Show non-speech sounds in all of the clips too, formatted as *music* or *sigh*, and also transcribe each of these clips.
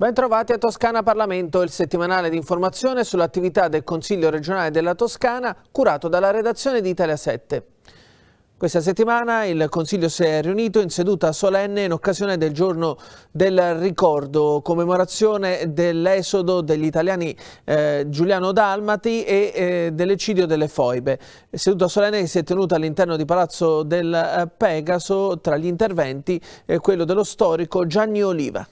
Bentrovati a Toscana Parlamento, il settimanale di informazione sull'attività del Consiglio regionale della Toscana curato dalla redazione di Italia 7. Questa settimana il Consiglio si è riunito in seduta solenne in occasione del giorno del ricordo, commemorazione dell'esodo degli italiani eh, Giuliano Dalmati e eh, dell'eccidio delle foibe. Seduta solenne che si è tenuta all'interno di Palazzo del Pegaso, tra gli interventi eh, quello dello storico Gianni Oliva.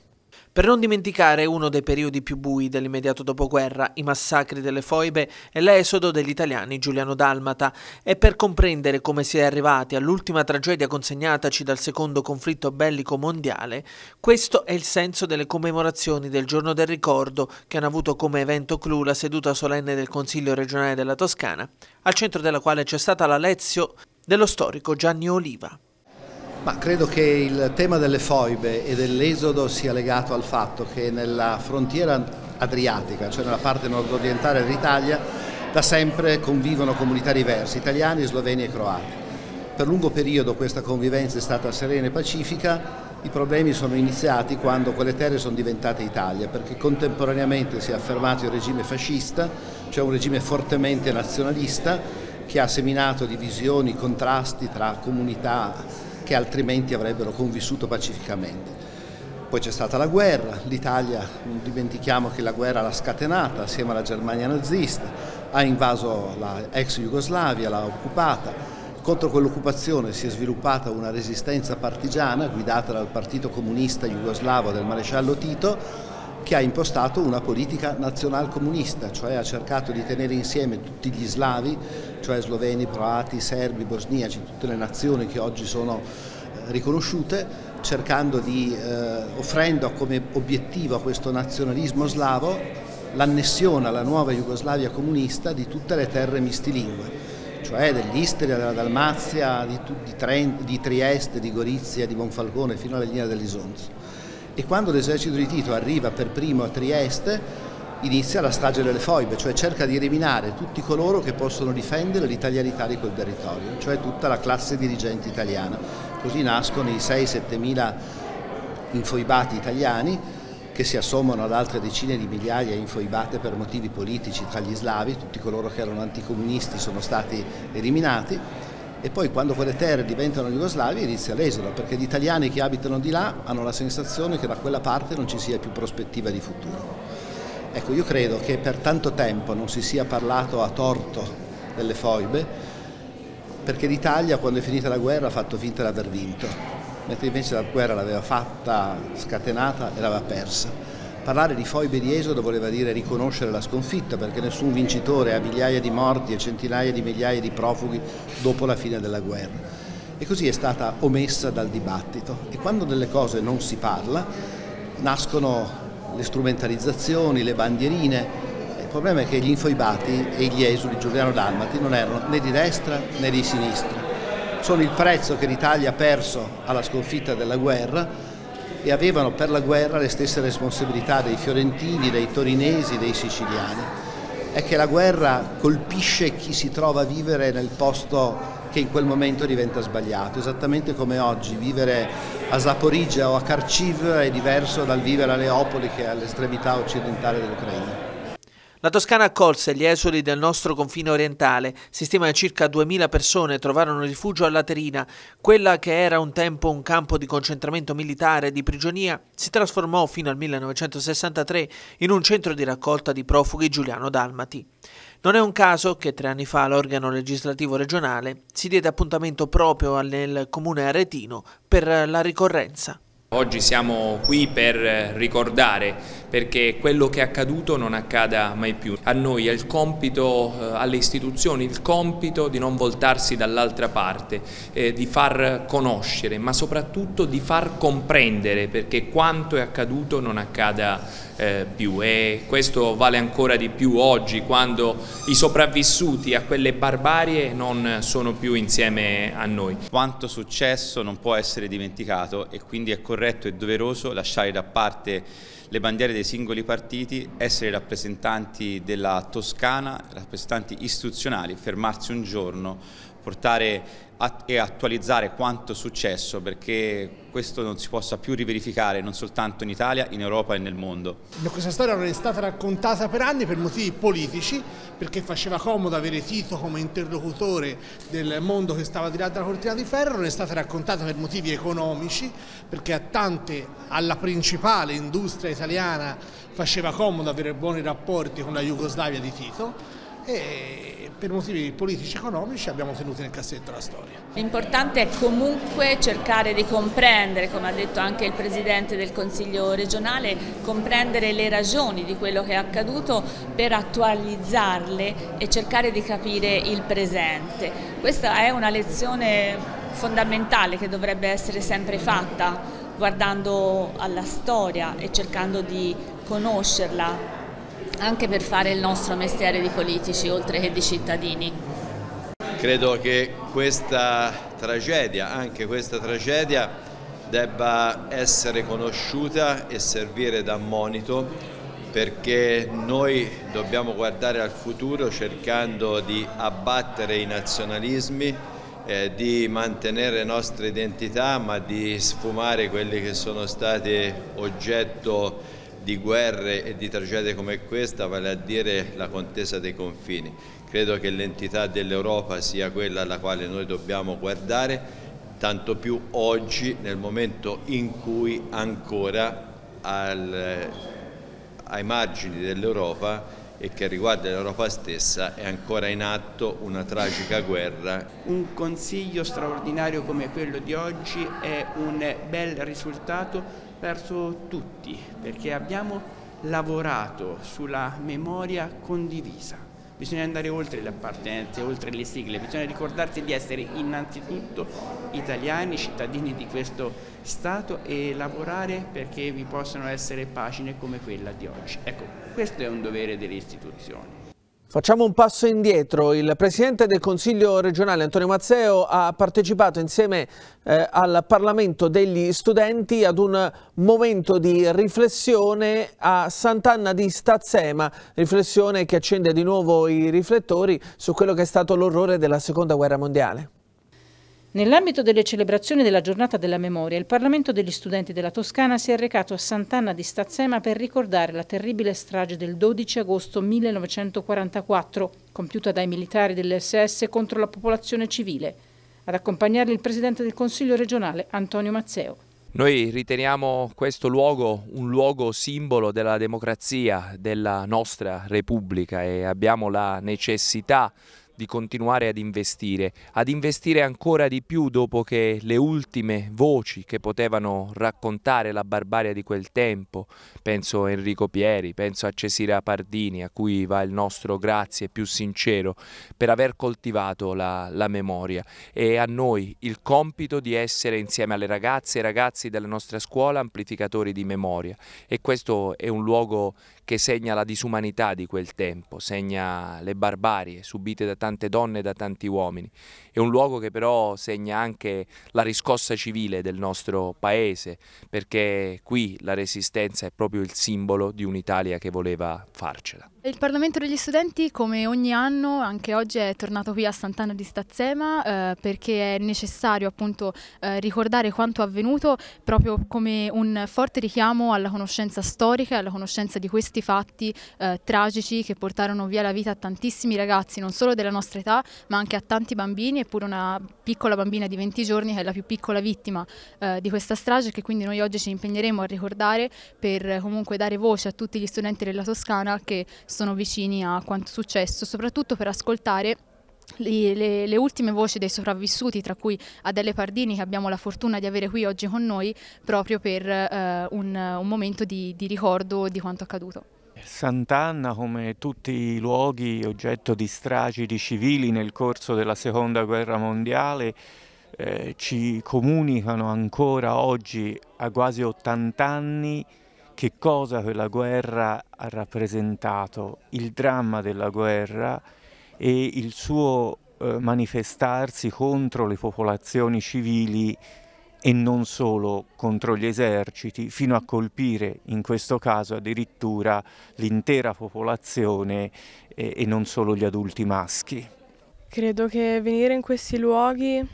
Per non dimenticare uno dei periodi più bui dell'immediato dopoguerra, i massacri delle foibe e l'esodo degli italiani Giuliano Dalmata, e per comprendere come si è arrivati all'ultima tragedia consegnataci dal secondo conflitto bellico mondiale, questo è il senso delle commemorazioni del giorno del ricordo che hanno avuto come evento clou la seduta solenne del Consiglio regionale della Toscana, al centro della quale c'è stata la lezio dello storico Gianni Oliva. Ma credo che il tema delle foibe e dell'esodo sia legato al fatto che nella frontiera adriatica, cioè nella parte nord-orientale dell'Italia, da sempre convivono comunità diverse, italiani, sloveni e croati. Per lungo periodo questa convivenza è stata serena e pacifica, i problemi sono iniziati quando quelle terre sono diventate Italia, perché contemporaneamente si è affermato il regime fascista, cioè un regime fortemente nazionalista che ha seminato divisioni, contrasti tra comunità che altrimenti avrebbero convissuto pacificamente. Poi c'è stata la guerra, l'Italia, non dimentichiamo che la guerra l'ha scatenata assieme alla Germania nazista, ha invaso la ex Jugoslavia, l'ha occupata, contro quell'occupazione si è sviluppata una resistenza partigiana guidata dal Partito Comunista Jugoslavo del maresciallo Tito che ha impostato una politica nazionalcomunista, cioè ha cercato di tenere insieme tutti gli slavi, cioè sloveni, croati, serbi, bosniaci, tutte le nazioni che oggi sono eh, riconosciute, cercando di, eh, offrendo come obiettivo a questo nazionalismo slavo l'annessione alla nuova Jugoslavia comunista di tutte le terre mistilingue, cioè dell'Istria, della Dalmazia, di, di, Trent, di Trieste, di Gorizia, di Monfalcone fino alla linea dell'Isonzo e quando l'esercito di Tito arriva per primo a Trieste inizia la strage delle foibe, cioè cerca di eliminare tutti coloro che possono difendere l'italianità di quel territorio, cioè tutta la classe dirigente italiana. Così nascono i 6-7 mila infoibati italiani che si assommano ad altre decine di migliaia infoibate per motivi politici tra gli slavi, tutti coloro che erano anticomunisti sono stati eliminati e poi quando quelle terre diventano Jugoslavia inizia l'esodo perché gli italiani che abitano di là hanno la sensazione che da quella parte non ci sia più prospettiva di futuro. Ecco, io credo che per tanto tempo non si sia parlato a torto delle foibe perché l'Italia quando è finita la guerra ha fatto finta di aver vinto, mentre invece la guerra l'aveva fatta scatenata e l'aveva persa. Parlare di foibe di esodo voleva dire riconoscere la sconfitta perché nessun vincitore ha migliaia di morti e centinaia di migliaia di profughi dopo la fine della guerra. E così è stata omessa dal dibattito e quando delle cose non si parla nascono le strumentalizzazioni, le bandierine. Il problema è che gli infoibati e gli esuli Giuliano Dalmati non erano né di destra né di sinistra. Sono il prezzo che l'Italia ha perso alla sconfitta della guerra e avevano per la guerra le stesse responsabilità dei fiorentini, dei torinesi, dei siciliani. È che la guerra colpisce chi si trova a vivere nel posto che in quel momento diventa sbagliato, esattamente come oggi vivere a Zaporizia o a Kharkiv è diverso dal vivere a Leopoli che è all'estremità occidentale dell'Ucraina. La Toscana accolse gli esuli del nostro confine orientale. Si stima che circa 2000 persone trovarono rifugio a Laterina. Quella che era un tempo un campo di concentramento militare e di prigionia si trasformò fino al 1963 in un centro di raccolta di profughi giuliano-dalmati. Non è un caso che tre anni fa l'organo legislativo regionale si diede appuntamento proprio nel comune aretino per la ricorrenza. Oggi siamo qui per ricordare perché quello che è accaduto non accada mai più. A noi è il compito, eh, alle istituzioni, il compito di non voltarsi dall'altra parte, eh, di far conoscere, ma soprattutto di far comprendere perché quanto è accaduto non accada eh, più e questo vale ancora di più oggi quando i sopravvissuti a quelle barbarie non sono più insieme a noi. Quanto successo non può essere dimenticato e quindi è corretto e doveroso lasciare da parte le bandiere dei singoli partiti, essere rappresentanti della Toscana, rappresentanti istituzionali, fermarsi un giorno portare e attualizzare quanto successo perché questo non si possa più riverificare non soltanto in Italia, in Europa e nel mondo. Questa storia non è stata raccontata per anni per motivi politici perché faceva comodo avere Tito come interlocutore del mondo che stava tirando dalla cortina di ferro, non è stata raccontata per motivi economici perché a tante, alla principale industria italiana faceva comodo avere buoni rapporti con la Jugoslavia di Tito e per motivi politici e economici abbiamo tenuto nel cassetto la storia. L'importante è comunque cercare di comprendere, come ha detto anche il Presidente del Consiglio regionale, comprendere le ragioni di quello che è accaduto per attualizzarle e cercare di capire il presente. Questa è una lezione fondamentale che dovrebbe essere sempre fatta guardando alla storia e cercando di conoscerla anche per fare il nostro mestiere di politici oltre che di cittadini. Credo che questa tragedia, anche questa tragedia, debba essere conosciuta e servire da monito perché noi dobbiamo guardare al futuro cercando di abbattere i nazionalismi, eh, di mantenere le nostre identità ma di sfumare quelli che sono stati oggetto di guerre e di tragedie come questa, vale a dire la contesa dei confini. Credo che l'entità dell'Europa sia quella alla quale noi dobbiamo guardare, tanto più oggi nel momento in cui ancora al, ai margini dell'Europa e che riguarda l'Europa stessa è ancora in atto una tragica guerra. Un consiglio straordinario come quello di oggi è un bel risultato verso tutti, perché abbiamo lavorato sulla memoria condivisa. Bisogna andare oltre le appartenenze, oltre le sigle, bisogna ricordarsi di essere innanzitutto italiani, cittadini di questo Stato e lavorare perché vi possano essere pagine come quella di oggi. Ecco, questo è un dovere delle istituzioni. Facciamo un passo indietro. Il Presidente del Consiglio regionale Antonio Mazzeo ha partecipato insieme eh, al Parlamento degli studenti ad un momento di riflessione a Sant'Anna di Stazzema, riflessione che accende di nuovo i riflettori su quello che è stato l'orrore della Seconda Guerra Mondiale. Nell'ambito delle celebrazioni della giornata della memoria, il Parlamento degli studenti della Toscana si è recato a Sant'Anna di Stazzema per ricordare la terribile strage del 12 agosto 1944, compiuta dai militari dell'SS contro la popolazione civile. Ad accompagnarli il Presidente del Consiglio regionale Antonio Mazzeo. Noi riteniamo questo luogo un luogo simbolo della democrazia della nostra Repubblica e abbiamo la necessità di continuare ad investire, ad investire ancora di più dopo che le ultime voci che potevano raccontare la barbarie di quel tempo, penso a Enrico Pieri, penso a Cesira Pardini, a cui va il nostro grazie più sincero per aver coltivato la, la memoria. E a noi il compito di essere insieme alle ragazze e ragazzi della nostra scuola amplificatori di memoria. E questo è un luogo che segna la disumanità di quel tempo, segna le barbarie subite da tante donne e da tanti uomini. È un luogo che però segna anche la riscossa civile del nostro paese, perché qui la resistenza è proprio il simbolo di un'Italia che voleva farcela. Il Parlamento degli Studenti, come ogni anno, anche oggi è tornato qui a Sant'Anna di Stazzema eh, perché è necessario appunto eh, ricordare quanto avvenuto proprio come un forte richiamo alla conoscenza storica e alla conoscenza di questi fatti eh, tragici che portarono via la vita a tantissimi ragazzi, non solo della nostra età, ma anche a tanti bambini, eppure una piccola bambina di 20 giorni che è la più piccola vittima eh, di questa strage che quindi noi oggi ci impegneremo a ricordare per comunque dare voce a tutti gli studenti della Toscana che sono vicini a quanto successo, soprattutto per ascoltare le, le, le, ultime voci dei sopravvissuti, tra cui Adele Pardini, che abbiamo la fortuna di avere qui oggi con noi, proprio per eh, un, un, momento di, di ricordo di quanto accaduto. Sant'Anna, come tutti i luoghi oggetto di stragi di civili nel corso della Seconda Guerra Mondiale, eh, ci comunicano ancora oggi, a quasi 80 anni, che cosa quella guerra ha rappresentato, il dramma della guerra e il suo eh, manifestarsi contro le popolazioni civili e non solo contro gli eserciti, fino a colpire in questo caso addirittura l'intera popolazione e, e non solo gli adulti maschi. Credo che venire in questi luoghi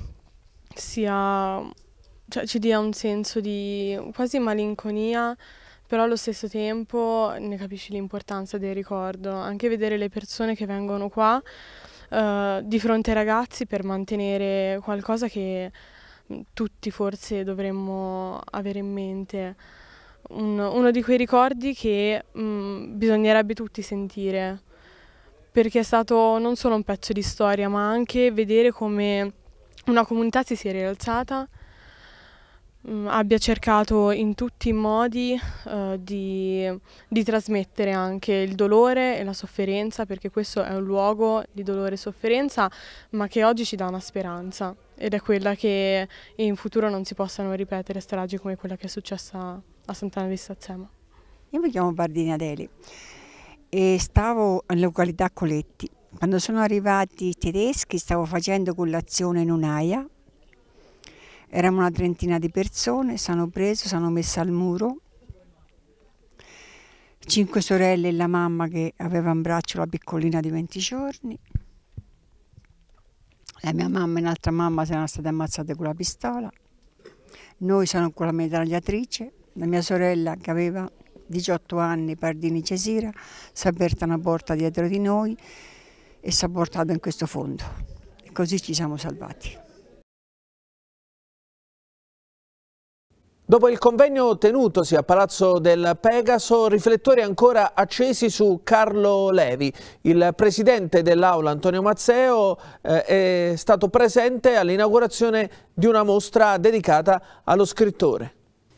sia, cioè, ci dia un senso di quasi malinconia, però allo stesso tempo ne capisci l'importanza del ricordo. Anche vedere le persone che vengono qua eh, di fronte ai ragazzi per mantenere qualcosa che tutti forse dovremmo avere in mente. Un, uno di quei ricordi che mh, mm, bisognerebbe tutti sentire perché è stato non solo un pezzo di storia, ma anche vedere come una comunità si sia rialzata, mh, mm, abbia cercato in tutti i modi uh, di, di, trasmettere anche il dolore e la sofferenza, perché questo è un luogo di dolore e sofferenza, ma che oggi ci dà una speranza ed è quella che in futuro non si possano ripetere stragi come quella che è successa a Sant'Anna di Stazzema. Io mi chiamo Bardini Adeli e stavo in località Coletti. Quando sono arrivati i tedeschi stavo facendo colazione in un'aia, eravamo una trentina di persone, sono preso, sono messa al muro, cinque sorelle e la mamma che aveva in braccio la piccolina di 20 giorni, la mia mamma e un'altra mamma erano state ammazzate con la pistola, noi sono con la medagliatrice, la mia sorella che aveva 18 anni, Pardini Cesira, si è aperta una porta dietro di noi e si è portato in questo fondo. E così ci siamo salvati. Dopo il convegno tenutosi a Palazzo del Pegaso, riflettori ancora accesi su Carlo Levi. Il presidente dell'Aula, Antonio Mazzeo, eh, è stato presente all'inaugurazione di una mostra dedicata allo scrittore.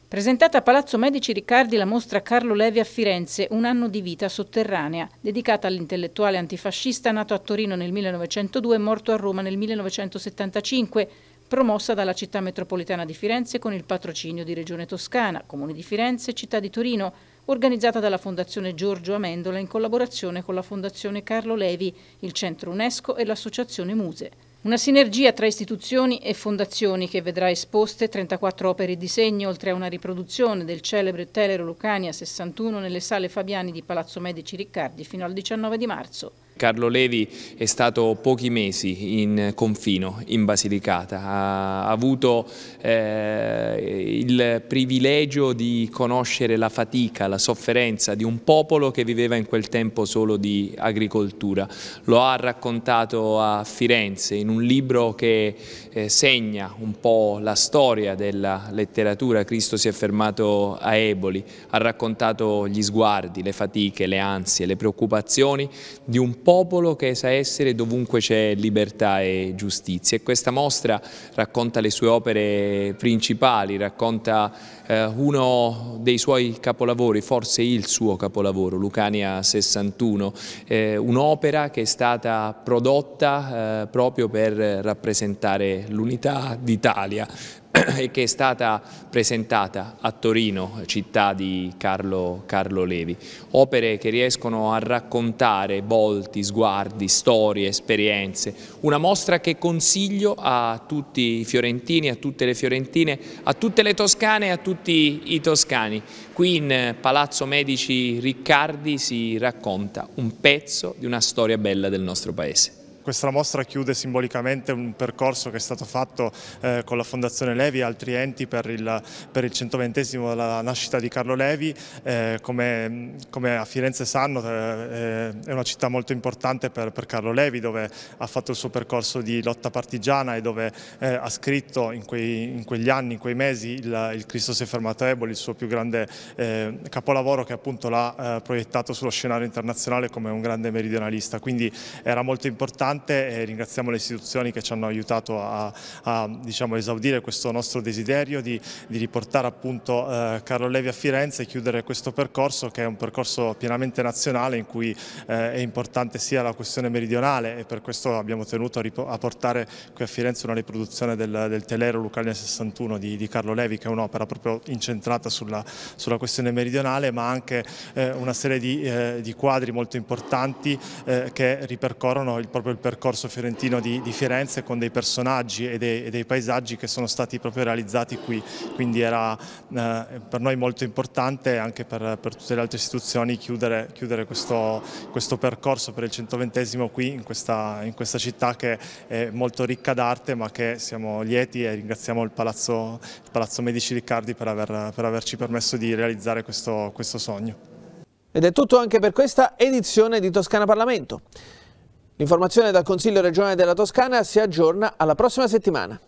Presentata a Palazzo Medici Riccardi la mostra Carlo Levi a Firenze, un anno di vita sotterranea, dedicata all'intellettuale antifascista nato a Torino nel 1902 e morto a Roma nel 1975, promossa dalla città metropolitana di Firenze con il patrocinio di Regione Toscana, Comune di Firenze e Città di Torino, organizzata dalla Fondazione Giorgio Amendola in collaborazione con la Fondazione Carlo Levi, il Centro UNESCO e l'Associazione Muse. Una sinergia tra istituzioni e fondazioni che vedrà esposte 34 opere di segno, oltre a una riproduzione del celebre Telero Lucania 61 nelle sale Fabiani di Palazzo Medici Riccardi fino al 19 di marzo. Carlo Levi è stato pochi mesi in confino in Basilicata, ha avuto eh, il privilegio di conoscere la fatica, la sofferenza di un popolo che viveva in quel tempo solo di agricoltura. Lo ha raccontato a Firenze in un libro che eh, segna un po' la storia della letteratura, Cristo si è fermato a Eboli, ha raccontato gli sguardi, le fatiche, le ansie, le preoccupazioni di un popolo che sa essere dovunque c'è libertà e giustizia. E questa mostra racconta le sue opere principali, racconta eh, uno dei suoi capolavori, forse il suo capolavoro, Lucania 61, eh, un'opera che è stata prodotta eh, proprio per rappresentare l'unità d'Italia, *clears throat* e che è stata presentata a Torino, città di Carlo, Carlo, Levi. Opere che riescono a raccontare volti, sguardi, storie, esperienze. Una mostra che consiglio a tutti i fiorentini, a tutte le fiorentine, a tutte le toscane e a tutti i toscani. Qui in Palazzo Medici Riccardi si racconta un pezzo di una storia bella del nostro paese. Questa mostra chiude simbolicamente un percorso che è stato fatto eh, con la Fondazione Levi e altri enti per il, per il 120 della nascita di Carlo Levi. Eh, come, come, a Firenze sanno eh, è una città molto importante per, per, Carlo Levi dove ha fatto il suo percorso di lotta partigiana e dove eh, ha scritto in, quei, in, quegli anni, in quei mesi il, il, Cristo si è fermato a Eboli, il suo più grande eh, capolavoro che appunto l'ha eh, proiettato sullo scenario internazionale come un grande meridionalista. Quindi era molto importante importante e ringraziamo le istituzioni che ci hanno aiutato a, a diciamo, esaudire questo nostro desiderio di, di riportare appunto eh, Carlo Levi a Firenze e chiudere questo percorso che è un percorso pienamente nazionale in cui eh, è importante sia la questione meridionale e per questo abbiamo tenuto a, a portare qui a Firenze una riproduzione del, del Telero Lucania 61 di, di, Carlo Levi che è un'opera proprio incentrata sulla, sulla, questione meridionale ma anche eh, una serie di, eh, di, quadri molto importanti eh, che ripercorrono il, proprio il percorso fiorentino di, di Firenze con dei personaggi e dei, e dei, paesaggi che sono stati proprio realizzati qui, quindi era eh, per noi molto importante anche per, per, tutte le altre istituzioni chiudere, chiudere questo, questo, percorso per il 120 qui in questa, in questa città che è molto ricca d'arte ma che siamo lieti e ringraziamo il Palazzo, il Palazzo Medici Riccardi per, aver, per averci permesso di realizzare questo, questo sogno. Ed è tutto anche per questa edizione di Toscana Parlamento. L'informazione dal Consiglio regionale della Toscana si aggiorna alla prossima settimana.